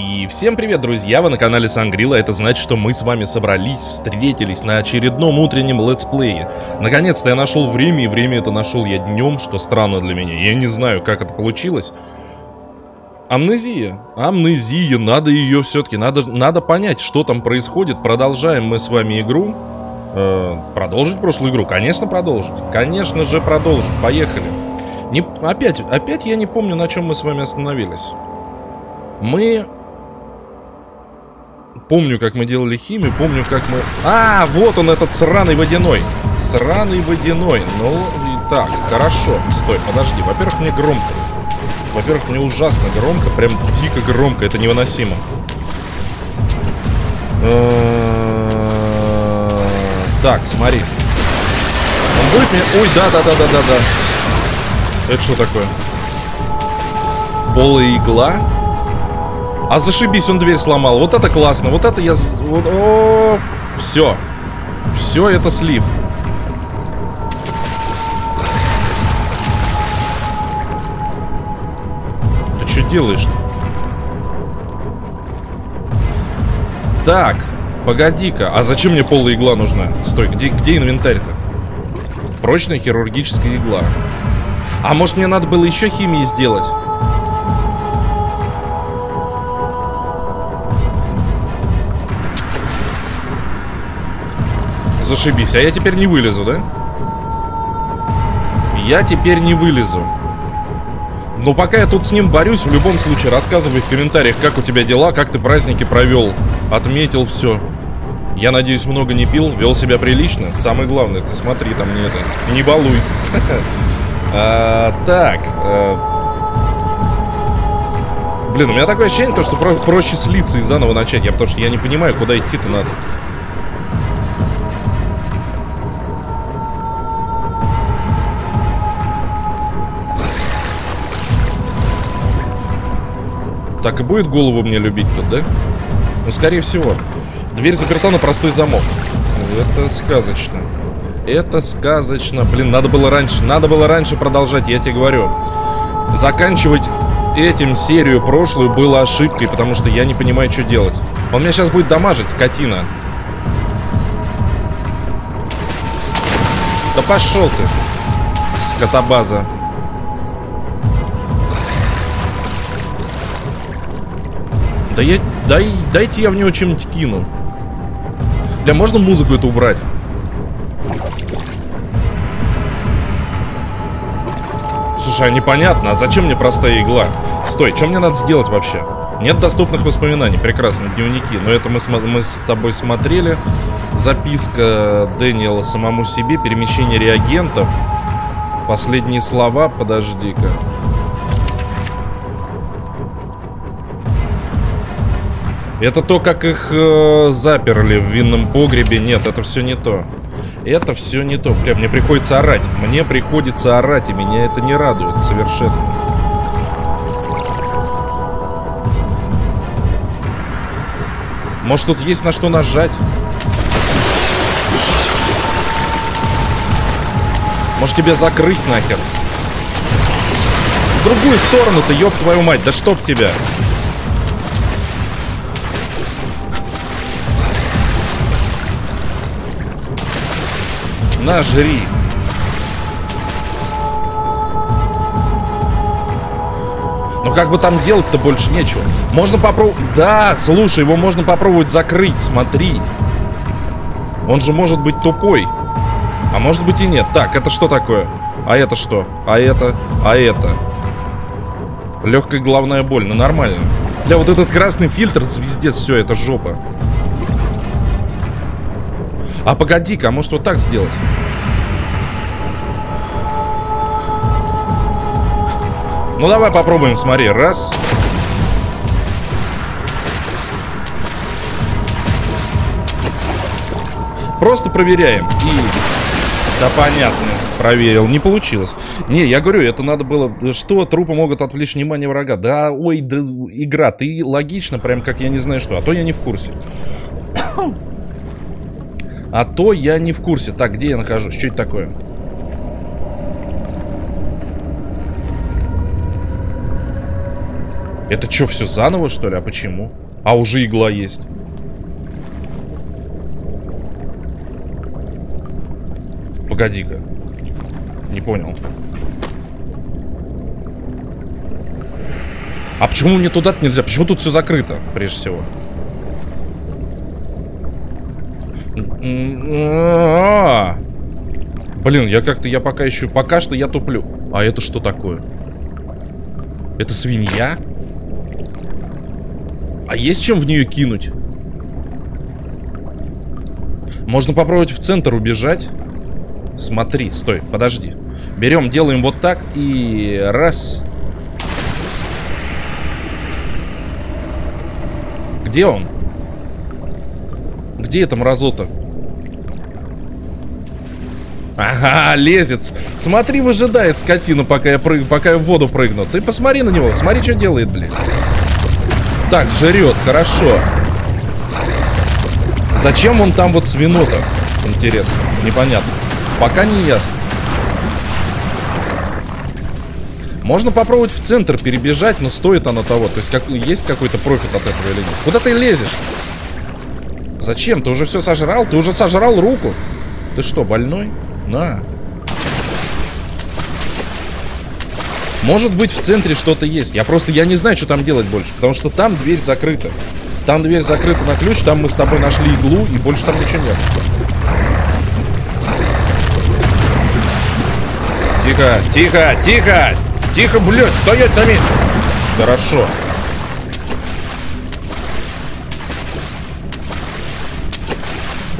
И всем привет, друзья! Вы на канале Сангрила. Это значит, что мы с вами собрались, встретились на очередном утреннем летсплее. Наконец-то я нашел время, и время это нашел я днем, что странно для меня. Я не знаю, как это получилось. Амнезия. Амнезия. Надо ее все-таки, надо, надо понять, что там происходит. Продолжаем мы с вами игру. Э, продолжить прошлую игру? Конечно, продолжить. Конечно же, продолжить. Поехали. Не, опять, опять я не помню, на чем мы с вами остановились. Мы Помню, как мы делали химию, помню, как мы... А, вот он, этот сраный водяной. Сраный водяной. Ну, и так, хорошо. Стой, подожди. Во-первых, мне громко. Во-первых, мне ужасно громко. Прям дико громко. Это невыносимо. Так, смотри. Он будет мне... Ой, да-да-да-да-да-да. Это что такое? Полая игла? А зашибись, он дверь сломал. Вот это классно. Вот это я... Вот... О, все. Все это слив. Ты что делаешь? -то? Так, погоди-ка. А зачем мне полая игла нужна? Стой, где, где инвентарь-то? Прочная хирургическая игла. А может мне надо было еще химии сделать? Зашибись. А я теперь не вылезу, да? Я теперь не вылезу. Но пока я тут с ним борюсь, в любом случае, рассказывай в комментариях, как у тебя дела, как ты праздники провел. Отметил все. Я надеюсь, много не пил, вел себя прилично. Самое главное, ты смотри там не это, не балуй. А, так. Э, блин, у меня такое ощущение, что проще слиться и заново начать. Я потому что я не понимаю, куда идти-то надо. Так и будет голову мне любить тут, да? Ну, скорее всего. Дверь заперта на простой замок. Это сказочно. Это сказочно. Блин, надо было раньше. Надо было раньше продолжать, я тебе говорю. Заканчивать этим серию прошлую было ошибкой, потому что я не понимаю, что делать. Он меня сейчас будет дамажить, скотина. Да пошел ты, скотобаза. Да я... Дай, дайте я в него чем-нибудь кину. Бля, можно музыку эту убрать? Слушай, а непонятно, а зачем мне простая игла? Стой, что мне надо сделать вообще? Нет доступных воспоминаний, прекрасно, дневники. Но это мы, мы с тобой смотрели. Записка Дэниела самому себе, перемещение реагентов. Последние слова, подожди-ка. Это то, как их э, заперли в винном погребе. Нет, это все не то. Это все не то. Бля, мне приходится орать. Мне приходится орать, и меня это не радует совершенно. Может, тут есть на что нажать? Может, тебя закрыть нахер? В другую сторону-то, ёб твою мать, да чтоб тебя. На, жри. Но как бы там делать-то больше нечего. Можно попробовать... Да, слушай, его можно попробовать закрыть, смотри. Он же может быть тупой. А может быть и нет. Так, это что такое? А это что? А это? А это? Легкая головная боль. Ну, нормально. Для вот этот красный фильтр, звездец, все, это жопа. А погоди-ка, а может вот так сделать? Ну давай попробуем, смотри, раз. Просто проверяем. И... Да понятно, проверил. Не получилось. Не, я говорю, это надо было... Что, трупы могут отвлечь внимание врага? Да, ой, да, игра, ты логично, прям как я не знаю что. А то я не в курсе. А то я не в курсе. Так, где я нахожусь? Что это такое? Это что, все заново, что ли? А почему? А уже игла есть. Погоди-ка. Не понял. А почему мне туда-то нельзя? Почему тут все закрыто, прежде всего? Блин, я как-то, я пока еще, пока что я туплю. А это что такое? Это свинья? А есть чем в нее кинуть? Можно попробовать в центр убежать. Смотри, стой, подожди. Берем, делаем вот так и раз. Где он? Где эта мразота? Ага, лезет. Смотри, выжидает скотина, пока я, прыг... пока я в воду прыгну. Ты посмотри на него, смотри, что делает, блин. Так, жрет, хорошо. Зачем он там вот свино-то? Интересно, непонятно. Пока не ясно. Можно попробовать в центр перебежать, но стоит оно того. То есть как, есть какой-то профит от этого или нет? Куда ты лезешь? Зачем? Ты уже все сожрал? Ты уже сожрал руку? Ты что, больной? На. Может быть в центре что-то есть. Я просто, я не знаю, что там делать больше. Потому что там дверь закрыта. Там дверь закрыта на ключ, там мы с тобой нашли иглу, и больше там ничего нет. Тихо, тихо, тихо! Тихо, блядь, стоять на месте! Хорошо.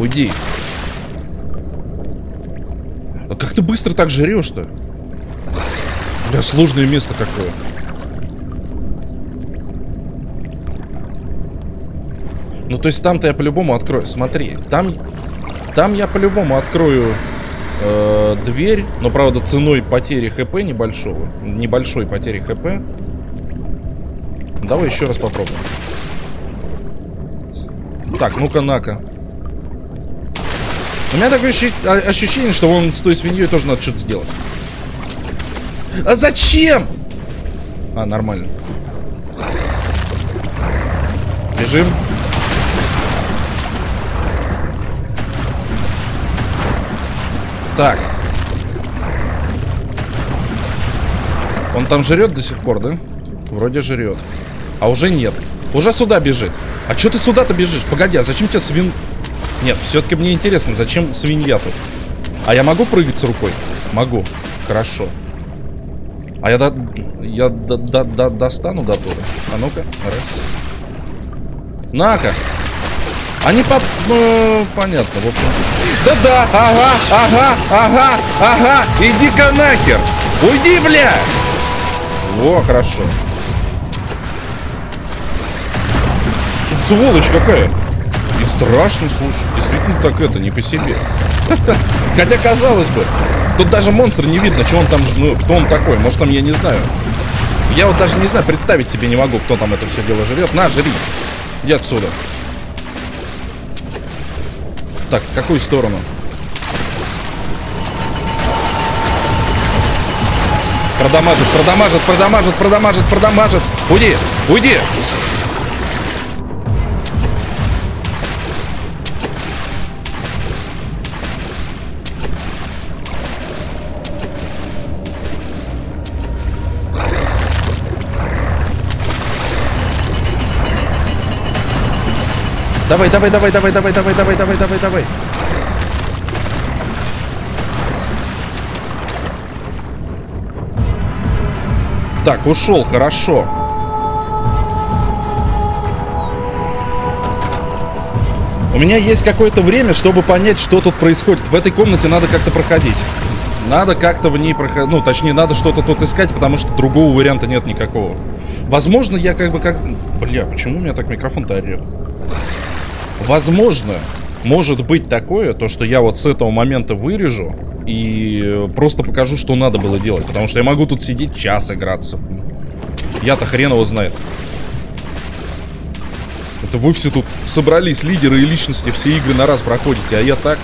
Уйди. А как ты быстро так жрешь-то? Бля, сложное место какое. Ну, то есть там-то я по-любому открою. Смотри, там... Там я по-любому открою э, дверь, но, правда, ценой потери ХП небольшого. Небольшой потери ХП. Давай еще раз попробуем. Так, ну-ка, на-ка. У меня такое ощущение, что вон с той свиньей тоже надо что-то сделать. А зачем? А, нормально. Бежим. Так. Он там жрет до сих пор, да? Вроде жрет. А уже нет. Уже сюда бежит. А что ты сюда-то бежишь? Погоди, а зачем тебе свин... Нет, все-таки мне интересно, зачем свинья тут? А я могу прыгать с рукой? Могу. Хорошо. А я до... Я до... До... До... достану до туда. А ну-ка. Раз. На-ка. Они по... Ну, понятно, в общем. Да-да, ага, ага, ага, ага. Иди-ка нахер. Уйди, бля. Во, хорошо. Сволочь какая. И страшно, слушай. Действительно так это, не по себе. Хотя, казалось бы, тут даже монстр не видно, что он там, ну, кто он такой. Может, там, я не знаю. Я вот даже не знаю, представить себе не могу, кто там это все дело жрет. На, жри. Иди отсюда. Так, в какую сторону? Продамажит, продамажит, продамажит, продамажит, продамажит. Уйди, уйди. Давай, давай, давай, давай, давай, давай, давай, давай, давай, давай. Так, ушел, хорошо. У меня есть какое-то время, чтобы понять, что тут происходит. В этой комнате надо как-то проходить. Надо как-то в ней проходить. Ну, точнее, надо что-то тут искать, потому что другого варианта нет никакого. Возможно, я как бы как... Бля, почему у меня так микрофон-то орет? Возможно, может быть такое, то, что я вот с этого момента вырежу и просто покажу, что надо было делать. Потому что я могу тут сидеть час играться. Я-то хрен его знает. Это вы все тут собрались, лидеры и личности, все игры на раз проходите, а я так...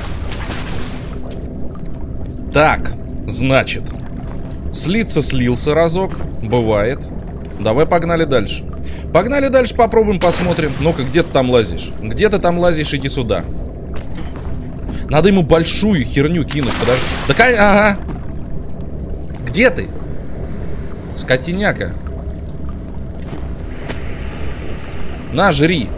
Так, значит, слиться слился разок, бывает. Давай погнали дальше. Погнали дальше, попробуем, посмотрим. Ну-ка, где ты там лазишь? Где ты там лазишь, иди сюда. Надо ему большую херню кинуть, подожди. Да кай, ага. Где ты? Скотиняка. На, жри.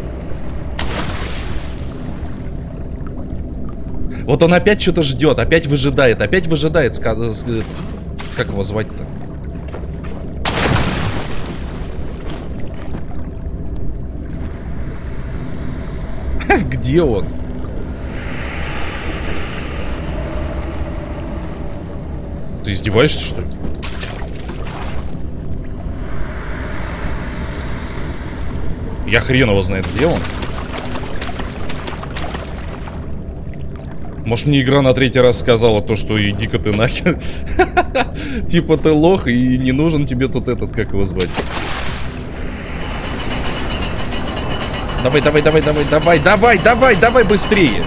Вот он опять что-то ждет, опять выжидает, опять выжидает. Как его звать-то? Где он? Ты издеваешься, что ли? Я хрен его знает, где он. Может мне игра на третий раз сказала то, что иди-ка ты нахер. Типа ты лох и не нужен тебе тут этот, как его звать. Давай, давай, давай, давай, давай, давай, давай, давай быстрее.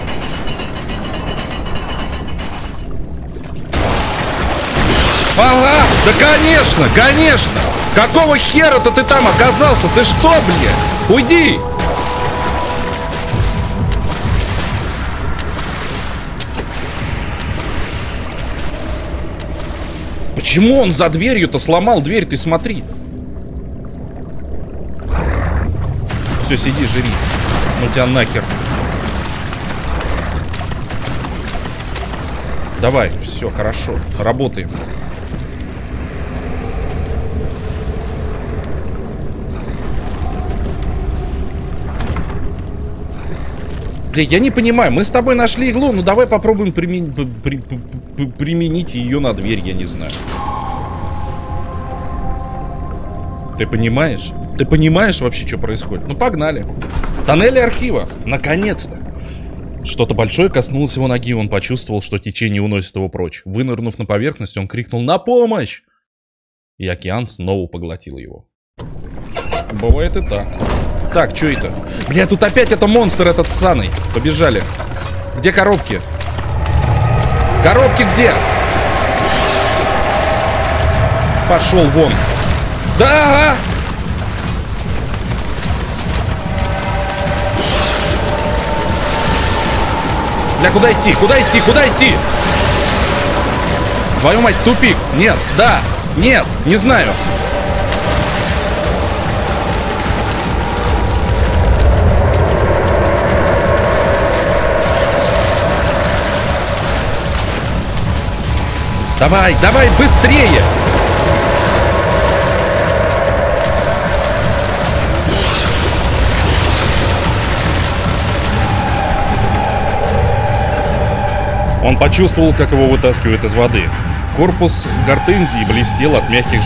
Ага, да конечно, конечно. Какого хера-то ты там оказался? Ты что, блин? Уйди! Почему он за дверью-то сломал дверь? Ты смотри. Все, сиди, жри. Ну тебя нахер. Давай, все, хорошо. Работаем. Бля, я не понимаю, мы с тобой нашли иглу, ну давай попробуем примен... при... При... применить ее на дверь, я не знаю. Ты понимаешь? Ты понимаешь вообще, что происходит? Ну погнали. Тоннели архива, наконец-то. Что-то большое коснулось его ноги, он почувствовал, что течение уносит его прочь. Вынырнув на поверхность, он крикнул «На помощь!» И океан снова поглотил его. Бывает и так. Так, что это? Бля, тут опять это монстр этот ссаный. Побежали. Где коробки? Коробки где? Пошел вон. Да! Бля, куда идти? Куда идти? Куда идти? Твою мать, тупик. Нет, да, нет, не знаю. Давай, давай, быстрее! Он почувствовал, как его вытаскивают из воды. Корпус гортензии блестел от мягких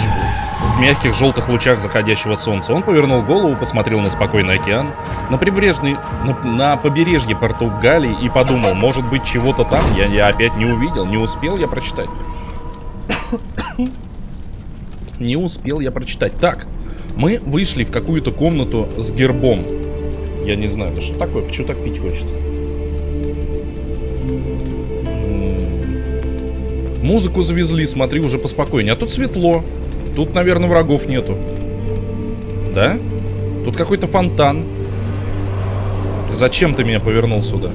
в мягких желтых лучах заходящего солнца. Он повернул голову, посмотрел на спокойный океан, на, прибрежный, на, на побережье Португалии и подумал, может быть, чего-то там я, я опять не увидел, не успел я прочитать. Не успел я прочитать. Так, мы вышли в какую-то комнату с гербом. Я не знаю, да что такое? Почему так пить хочет? Музыку завезли, смотри, уже поспокойнее. А тут светло. Тут, наверное, врагов нету. Да? Тут какой-то фонтан. Зачем ты меня повернул сюда?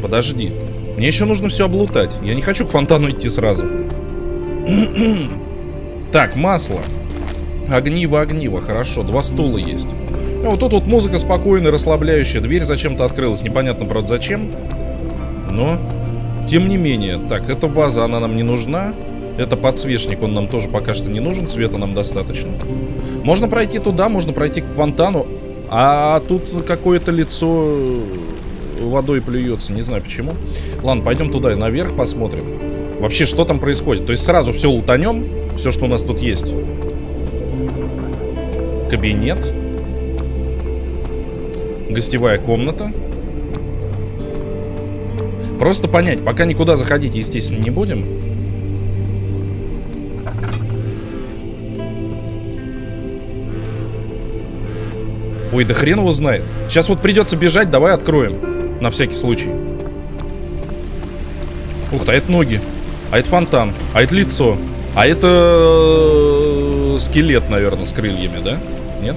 Подожди. Мне еще нужно все облутать. Я не хочу к фонтану идти сразу. так, масло. Огниво, огниво. Хорошо, два стула есть. А вот тут вот музыка спокойная, расслабляющая. Дверь зачем-то открылась. Непонятно, правда, зачем. Но, тем не менее. Так, эта ваза, она нам не нужна. Это подсвечник, он нам тоже пока что не нужен. Цвета нам достаточно. Можно пройти туда, можно пройти к фонтану. А тут какое-то лицо водой плюется, не знаю почему. Ладно, пойдем туда и наверх посмотрим. Вообще, что там происходит? То есть сразу все лутанем, все, что у нас тут есть. Кабинет. Гостевая комната. Просто понять, пока никуда заходить, естественно, не будем. Ой, да хрен его знает. Сейчас вот придется бежать, давай откроем. На всякий случай. Ух ты, а это ноги. А это фонтан. А это лицо. А это э, скелет, наверное, с крыльями, да? Нет?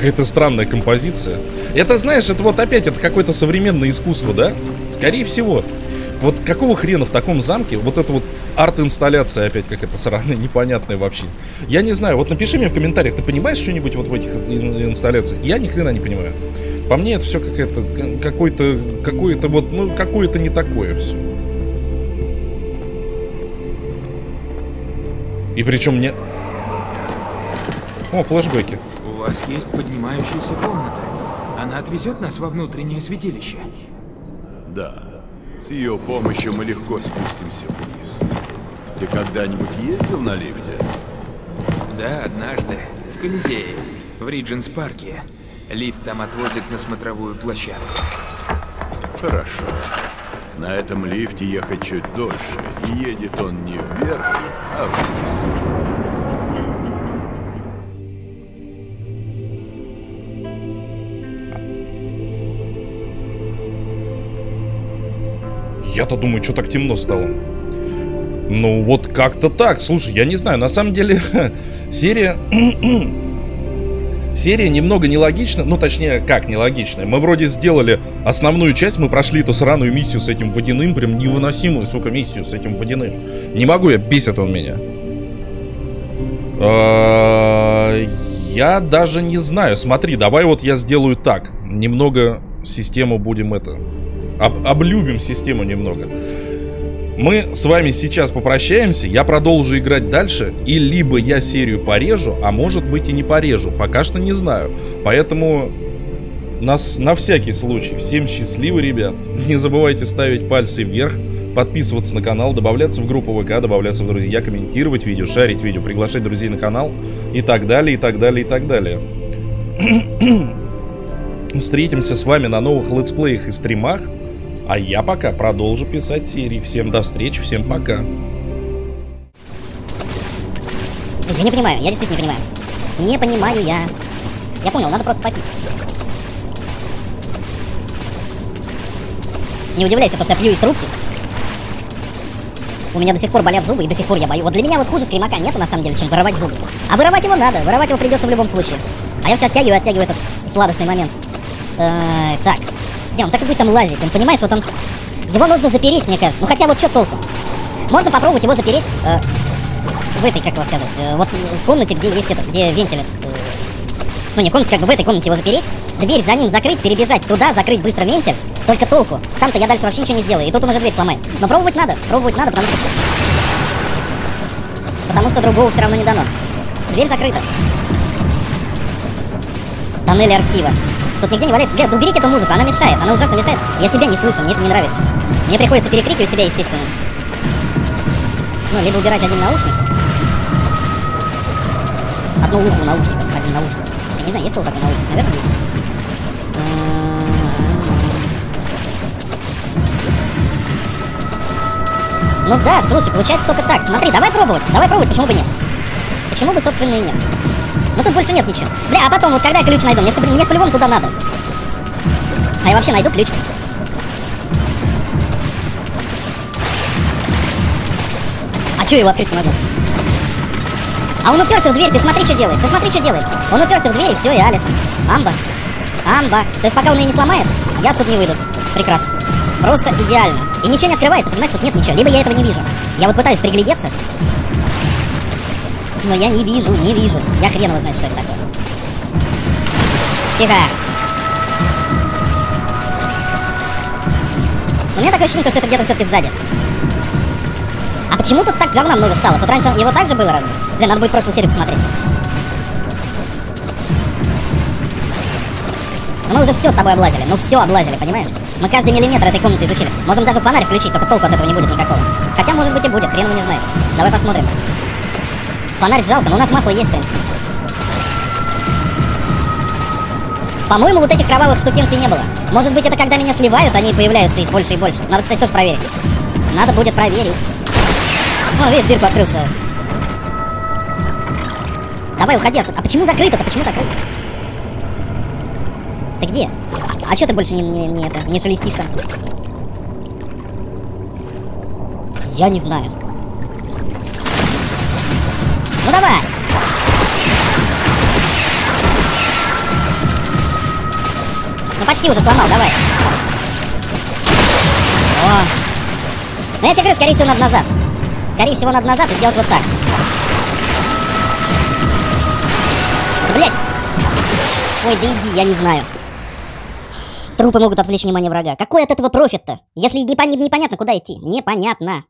Какая-то странная композиция. Это, знаешь, это вот опять, это какое-то современное искусство, да? Скорее всего. Вот какого хрена в таком замке, вот это вот арт-инсталляция опять какая-то сраная, непонятная вообще. Я не знаю, вот напиши мне в комментариях, ты понимаешь что-нибудь вот в этих инсталляциях? Я ни хрена не понимаю. По мне это все какое-то, какой-то, какое-то вот, ну, какое-то не такое все. И причем мне... О, флешбеки. У вас есть поднимающаяся комната. Она отвезет нас во внутреннее святилище. Да. С ее помощью мы легко спустимся вниз. Ты когда-нибудь ездил на лифте? Да, однажды. В Колизее. В Ридженс-парке. Лифт там отвозит на смотровую площадку. Хорошо. На этом лифте ехать чуть дольше, и едет он не вверх, а вниз. Я-то думаю, что так темно стало. Ну, вот как-то так. Слушай, я не знаю, на самом деле, серия... серия немного нелогична. Ну, точнее, как нелогичная. Мы вроде сделали основную часть, мы прошли эту сраную миссию с этим водяным, прям невыносимую, сука, миссию с этим водяным. Не могу я, бесит он меня. А, Я даже не знаю. Смотри, давай вот я сделаю так. Немного систему будем это... об- облюбим систему немного. Мы с вами сейчас попрощаемся, я продолжу играть дальше, и либо я серию порежу, а может быть и не порежу, пока что не знаю. Поэтому нас на всякий случай, всем счастливо, ребят. Не забывайте ставить пальцы вверх, подписываться на канал, добавляться в группу ВК, добавляться в друзья, комментировать видео, шарить видео, приглашать друзей на канал и так далее, и так далее, и так далее. Встретимся с вами на новых летсплеях и стримах. А я пока продолжу писать серии. Всем до встречи, всем пока. Я не понимаю, я действительно не понимаю. Не понимаю я. Я понял, надо просто попить. Не удивляйся, то, что я пью из трубки. У меня до сих пор болят зубы, и до сих пор я боюсь. Вот для меня вот хуже скримака нету, на самом деле, чем воровать зубы. А воровать его надо, воровать его придется в любом случае. А я все оттягиваю, оттягиваю этот сладостный момент. Э, так. Не, он так и будет там лазить, он, понимаешь, вот он... Его нужно запереть, мне кажется. Ну хотя вот что толку? Можно попробовать его запереть э, в этой, как его сказать, э, вот в комнате, где есть это, где вентиль. э, ну не комнате, как бы в этой комнате его запереть, дверь за ним закрыть, перебежать туда, закрыть быстро вентиль. Только толку. Там-то я дальше вообще ничего не сделаю. И тут он уже дверь сломает. Но пробовать надо, пробовать надо, потому что... Потому что другого все равно не дано. Дверь закрыта. Тоннели архива. Тут нигде не валяется. Блядь, уберите эту музыку, она мешает, она ужасно мешает. Я себя не слышу, мне это не нравится. Мне приходится перекрикивать себя, естественно. Ну, либо убирать один наушник. Одно ухо у наушника, один наушник. Я не знаю, есть ли такой наушник, наверное, есть. Ну да, слушай, получается только так. Смотри, давай пробовать, давай пробовать, почему бы нет? Почему бы, собственно, и нет? Ну тут больше нет ничего. Бля, а потом, вот когда я ключ найду, мне, мне по-любому туда надо. А я вообще найду ключ. А чё его открыть не могу? А он уперся в дверь, ты смотри, что делает. Ты смотри, что делает. Он уперся в дверь, и все, и Алис. Амба. Амба. То есть пока он ее не сломает, я отсюда не выйду. Прекрасно. Просто идеально. И ничего не открывается, понимаешь, тут нет ничего. Либо я этого не вижу. Я вот пытаюсь приглядеться. Но я не вижу, не вижу. Я хрен его знает, что это такое. Тихо. У меня такое ощущение, что это где-то все-таки сзади. А почему тут так говна много стало? Тут раньше его так же было разве? Блин, надо будет прошлую серию посмотреть. Ну, Мы уже все с тобой облазили, ну все облазили, понимаешь? Мы каждый миллиметр этой комнаты изучили. Можем даже фонарь включить, только толку от этого не будет никакого. Хотя, может быть, и будет, хрен его не знает. Давай посмотрим. Фонарь жалко, но у нас масло есть, в принципе. По-моему, вот этих кровавых штукенций не было. Может быть, это когда меня сливают, они появляются их больше и больше. Надо, кстати, тоже проверить. Надо будет проверить. О, видишь, дырку открыл свою. Давай, уходи отсюда. А почему закрыто-то? Почему закрыто? Ты где? А, а что ты больше не, не, не, это, не шелестишь там? Я не знаю. Ну давай! Ну почти уже сломал, давай. О. Ну я тебе говорю, скорее всего, надо назад. Скорее всего, надо назад и сделать вот так. Да, блядь! Ой, да иди, я не знаю. Трупы могут отвлечь внимание врага. Какой от этого профит-то? Если непон- непонятно, куда идти. Непонятно.